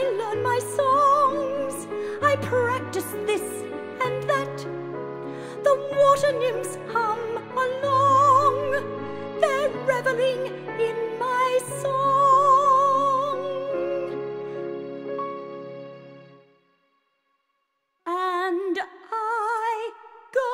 I learn my songs. I practice this and that. The water nymphs hum along. They're reveling in my song. And I go.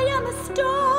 I am a star.